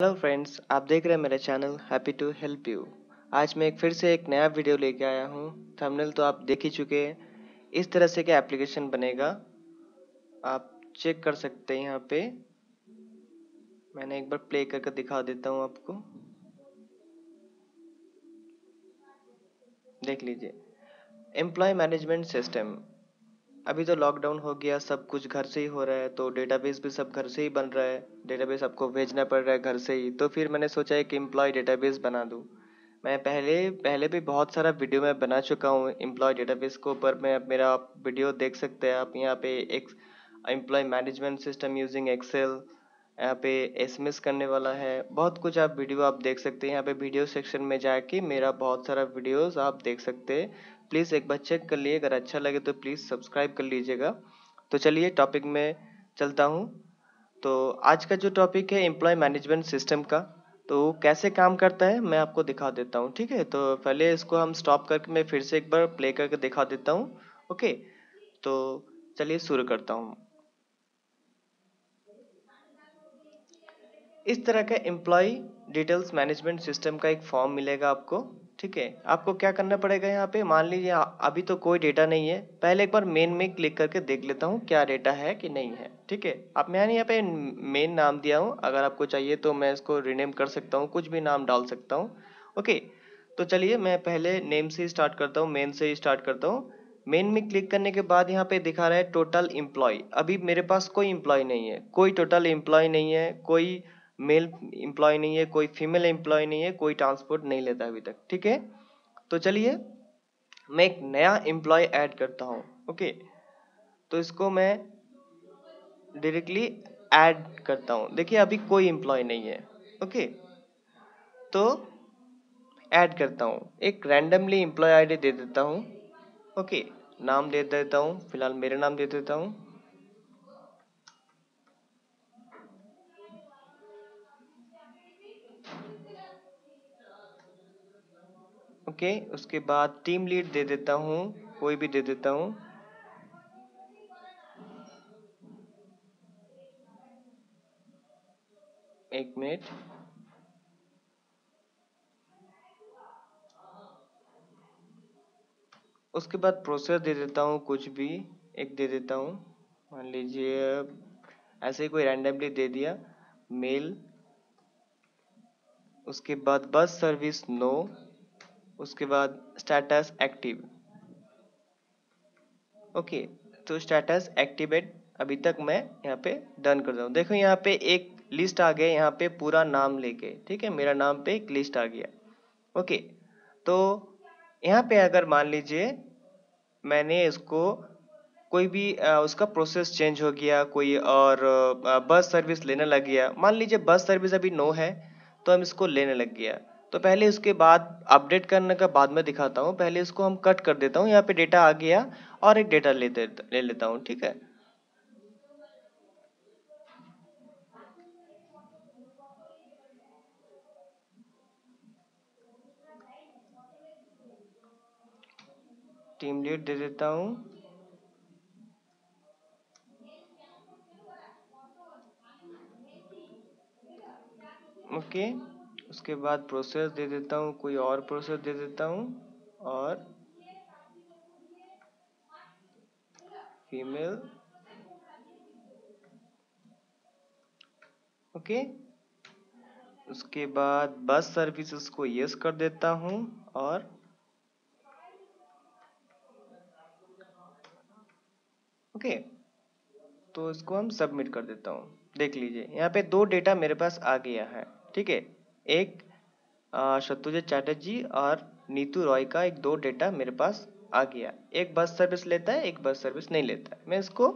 Hello friends आप देख रहे हैं मेरा channel happy to help you आज मैं एक फिर से एक नया वीडियो लेके आया हूँ। थंबनेल तो आप देख ही चुके हैं। इस तरह से क्या एप्लीकेशन बनेगा? आप चेक कर सकते हैं यहाँ पे। मैंने एक बार प्ले करके दिखा देता हूँ आपको। देख लीजिए। एम्प्लॉय मैनेजमेंट सिस्टम अभी तो लॉकडाउन हो गया, सब कुछ घर से ही हो रहा है तो डेटाबेस भी सब घर से ही बन रहा है डेटाबेस आपको भेजना पड़ रहा है घर से ही। तो फिर मैंने सोचा है कि एम्प्लॉय डेटाबेस बना दूँ। मैं पहले पहले भी बहुत सारा वीडियो मैं बना चुका हूँ एम्प्लॉय डेटाबेस को, पर मैं, मेरा आप वीडियो देख सकते हैं, आप यहाँ पे एक employ management system using Excel यहाँ पे एसएमएस करने वाला है, बहुत कुछ आप वीडियो आप देख सकते हैं। यहाँ पे वीडियो सेक्शन में जाके मेरा बहुत सारा वीडियोस आप देख सकते हैं। प्लीज़ एक बार चेक कर लिए अगर अच्छा लगे तो प्लीज़ सब्सक्राइब कर लीजिएगा। तो चलिए टॉपिक में चलता हूँ। तो आज का जो टॉपिक है, एम्प्लॉय मैनेजमेंट सिस्टम का तो कैसे काम करता है, मैं आपको दिखा देता हूँ, ठीक है? तो पहले इसको हम स्टॉप करके मैं फिर से एक बार प्ले करके दिखा देता हूँ ओके तो चलिए शुरू करता हूँ। इस तरह का एम्प्लॉय डिटेल्स मैनेजमेंट सिस्टम का एक फॉर्म मिलेगा आपको। ठीक है, आपको क्या करना पड़ेगा यहाँ पे? मान लीजिए अभी तो कोई डेटा नहीं है। पहले एक बार मेन में क्लिक करके देख लेता हूँ क्या डेटा है कि नहीं है। ठीक है? अब मैंने यहाँ पे मेन नाम दिया हूँ। अगर आपको चाहिए तो मैं इसको रिनेम कर सकता हूँ, कुछ भी नाम डाल सकता हूँ। ओके तो चलिए मैं पहले नेम से स्टार्ट करता हूँ मेन से स्टार्ट करता हूँ। मेन में क्लिक करने के बाद यहाँ पे दिखा रहा है टोटल इम्प्लॉय अभी मेरे पास कोई इम्प्लॉय नहीं है। कोई टोटल इम्प्लॉय नहीं है, कोई मेल एम्प्लॉय नहीं है, कोई फीमेल एम्प्लॉय नहीं है, कोई ट्रांसपोर्ट नहीं लेता अभी तक, ठीक है? तो चलिए, मैं एक नया एम्प्लॉय ऐड करता हूँ ओके तो इसको मैं डायरेक्टली ऐड करता हूँ। देखिए, अभी कोई एम्प्लॉय नहीं है ओके तो ऐड करता हूँ। एक रैंडमली एम्प्लॉय आईडी दे देता हूँ ओके नाम दे देता हूँ, फ़िलहाल मेरा नाम दे देता हूँ। ओके, उसके बाद टीम लीड दे देता हूँ, कोई भी दे देता हूँ। एक मिनट। उसके बाद प्रोसेस दे देता हूँ, कुछ भी, एक दे देता हूँ। मान लीजिए, ऐसे ही कोई रैंडमली दे दिया मेल उसके बाद बस सर्विस नो उसके बाद स्टेटस एक्टिव ओके तो स्टेटस एक्टिवेट अभी तक मैं यहाँ पे डन कर हूँ। देखो यहाँ पे एक लिस्ट आ गया यहाँ पे पूरा नाम लेके ठीक है? मेरा नाम पे एक लिस्ट आ गया। ओके तो यहाँ पे अगर मान लीजिए मैंने इसको कोई भी आ, उसका प्रोसेस चेंज हो गया कोई और आ, बस सर्विस लेने लग गया। मान लीजिए बस सर्विस अभी नो है तो हम इसको लेने लग गया। तो पहले उसके बाद अपडेट करने का बाद में दिखाता हूँ। पहले इसको हम कट कर देता हूँ। यहाँ पे डेटा आ गया और एक डेटा लेते, ले लेता हूँ, ठीक है? टीम लीड दे देता हूँ। Okay okay. उसके बाद प्रोसेस दे देता हूँ, कोई और प्रोसेस दे देता हूँ और फीमेल ओके उसके बाद बस सर्विसेज़ को यस कर देता हूँ और ओके तो इसको हम सबमिट कर देता हूँ। देख लीजिए, यहाँ पे दो डेटा मेरे पास आ गया है, ठीक है? एक शत्रुजित चैटर्जी और नीतू रॉय का एक दो डेटा मेरे पास आ गया। एक बस सर्विस लेता है, एक बस सर्विस नहीं लेता है। मैं इसको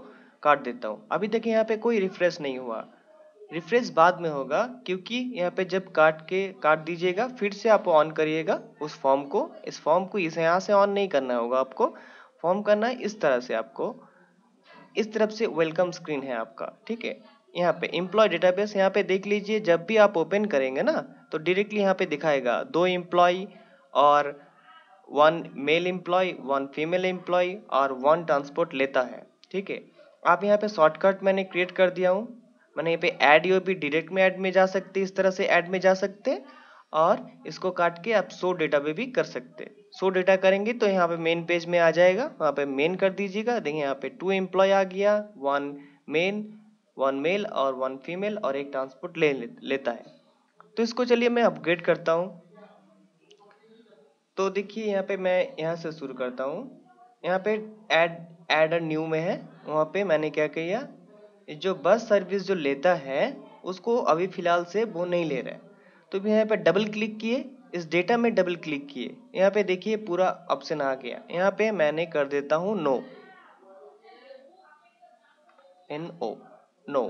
काट देता हूँ। अभी देखिए यहाँ पे कोई रिफ्रेश नहीं हुआ। रिफ्रेश बाद में होगा, क्योंकि यहाँ पे जब काट के, काट दीजिएगा, फिर से आप ऑन करिएगा उस फॉर्म को। इस फॉर्म को इस यहाँ से ऑन नहीं करना होगा आपको। फॉर्म करना है इस तरह से आपको। इस तरफ़ से वेलकम स्क्रीन है आपका, ठीक है? यहाँ पे एम्प्लॉय डेटाबेस यहाँ पे देख लीजिए, जब भी आप ओपन करेंगे ना तो डायरेक्टली यहाँ पे दिखाएगा। दो एम्प्लॉय और one male employ one female employ और वन ट्रांसपोर्ट लेता है। ठीक है? आप यहाँ पे शॉर्टकट मैंने क्रिएट कर दिया हूँ। मैंने यहाँ पे ऐड यो भी डायरेक्ट में ऐड में जा सकते, इस तरह से ऐड में जा सकते और इसको काट के आप सो डेटा पे भी कर सकते। सो डेटा करेंगे तो यहाँ पे मेन पेज में आ जाएगा। वहाँ पे मेन कर दीजिएगा। देखिए यहाँ पे टू एम्प्लॉय आ गया वन मेन वन मेल और वन फीमेल और एक ट्रांसपोर्ट ले लेता है। तो इसको चलिए मैं अपग्रेड करता हूँ। तो देखिए यहाँ पे मैं यहाँ से शुरू करता हूँ। यहाँ पे ऐड ऐड न्यू में है। वहाँ पे मैंने क्या किया? जो बस सर्विस जो लेता है, उसको अभी फ़िलहाल से वो नहीं ले रहा है। तो भी यहाँ पे डबल क्लिक किए। इस डेटा में डबल क्लिक किए। यहाँ पे देखिए पूरा ऑप्शन आ गया। यहाँ पे मैंने कर देता हूँ no N O no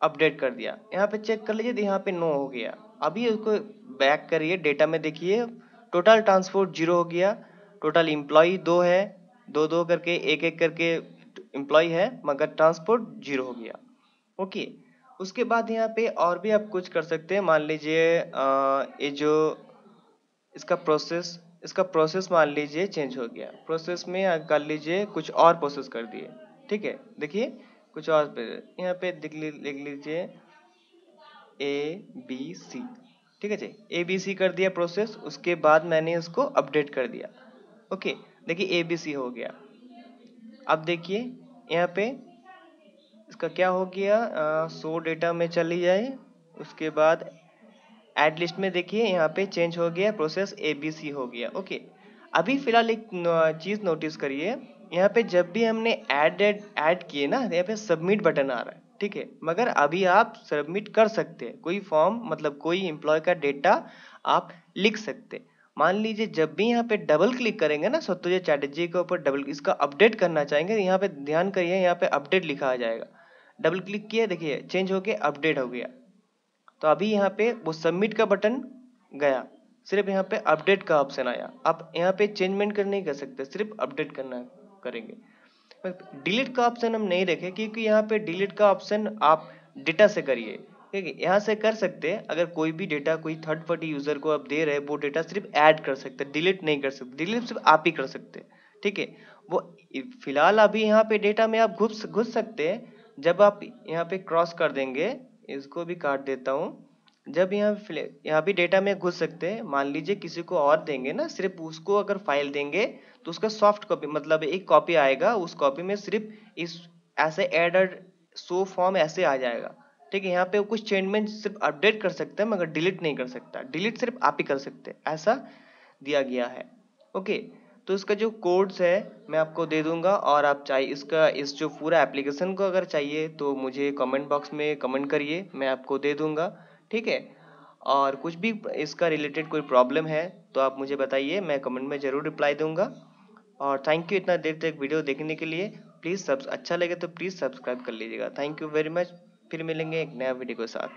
update कर दिया। यहाँ पे चेक कर लीजिए यहाँ पे नो हो गया। अभी उसको बैक करिए डेटा में देखिए। टोटल ट्रांसपोर्ट ज़ीरो हो गया। टोटल इम्प्लॉय दो है। दो दो करके, एक एक करके इम्प्लॉय है, मगर ट्रांसपोर्ट ज़ीरो हो गया। ओके उसके बाद यहाँ पे और भी आप कुछ कर सकते हैं। मान लीजिए ये जो इसका प्रोसेस इसका प्रोसेस मान लीजिए चेंज हो गया। प्रोसेस में कर लीजिए, कुछ और प्रोसेस कर दिए। ठीक है? देखिए कुछ और पे, यहाँ पे लिख लीजिए ए बी सी ठीक है जी? ए बी सी कर दिया प्रोसेस उसके बाद मैंने इसको अपडेट कर दिया। ओके देखिए ए बी सी हो गया। अब देखिए, यहाँ पे इसका क्या हो गया? सो डेटा में चली जाए, उसके बाद एड लिस्ट में देखिए, यहाँ पे चेंज हो गया प्रोसेस ए बी सी हो गया। ओके अभी फ़िलहाल एक चीज़ नोटिस करिए। यहाँ पे जब भी हमने ऐड ऐड किए ना यहाँ पे सबमिट बटन आ रहा है, ठीक है? मगर अभी आप सबमिट कर सकते हैं। कोई फॉर्म मतलब कोई एम्प्लॉय का डेटा आप लिख सकते मान लीजिए जब भी यहाँ पे डबल क्लिक करेंगे ना सत्तोजा चैटर्जी के ऊपर डबल इसका अपडेट करना चाहेंगे यहाँ पे ध्यान करिए, यहाँ पे अपडेट लिखा आ जाएगा। डबल क्लिक किया, देखिए चेंज होके अपडेट हो गया। तो अभी यहाँ पे वो सबमिट का बटन गया। सिर्फ़ यहाँ पे अपडेट का ऑप्शन आया। आप यहाँ पे चेंजमेंट कर नहीं कर सकते, सिर्फ़ अपडेट करना करेंगे। डिलीट का ऑप्शन हम नहीं रखे क्योंकि यहाँ पे डिलीट का ऑप्शन आप डेटा से करिए। ठीक है, यहाँ से कर सकते हैं, अगर कोई भी डेटा कोई थर्ड पार्टी यूज़र को आप दे रहे वो डेटा सिर्फ़ ऐड कर सकते हैं डिलीट नहीं कर सकते डिलीट सिर्फ़ आप ही कर सकते हैं। ठीक है, वो फ़िलहाल अभी यहाँ पे डेटा में आप घुस घुस सकते हैं, जब आप यहाँ पे क्रॉस कर देंगे, इसको भी काट देता हूँ। जब यहाँ यहाँ भी डेटा में घुस सकते हैं, मान लीजिए किसी को और देंगे ना, सिर्फ़ उसको अगर फ़ाइल देंगे तो उसका सॉफ्ट कॉपी मतलब एक कॉपी आएगा, उस कॉपी में सिर्फ़ इस, ऐसे एडेड सो फॉर्म ऐसे आ जाएगा। ठीक है, यहाँ पे कुछ चेंजमेंट सिर्फ़ अपडेट कर सकते हैं, मगर डिलीट नहीं कर सकता। डिलीट सिर्फ़ आप ही कर सकते हैं, ऐसा दिया गया है। ओके तो इसका जो कोड्स है, मैं आपको दे दूँगा, और आप चाहिए इसका, इस जो पूरा एप्लीकेशन को अगर चाहिए तो मुझे कमेंट बॉक्स में कमेंट करिए, मैं आपको दे दूँगा। ठीक है? और कुछ भी इसका रिलेटेड कोई प्रॉब्लम है तो आप मुझे बताइए, मैं कमेंट में ज़रूर रिप्लाई दूँगा। और थैंक यू इतना देर तक वीडियो देखने के लिए। प्लीज़ सब अच्छा लगे तो प्लीज़ सब्सक्राइब कर लीजिएगा। थैंक यू वेरी मच फिर मिलेंगे एक नया वीडियो के साथ।